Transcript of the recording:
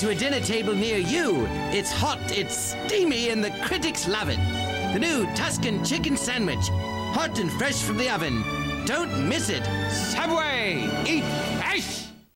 to a dinner table near you. It's hot, it's steamy, and the critics love it. The new Tuscan chicken sandwich, hot and fresh from the oven. Don't miss it. Subway!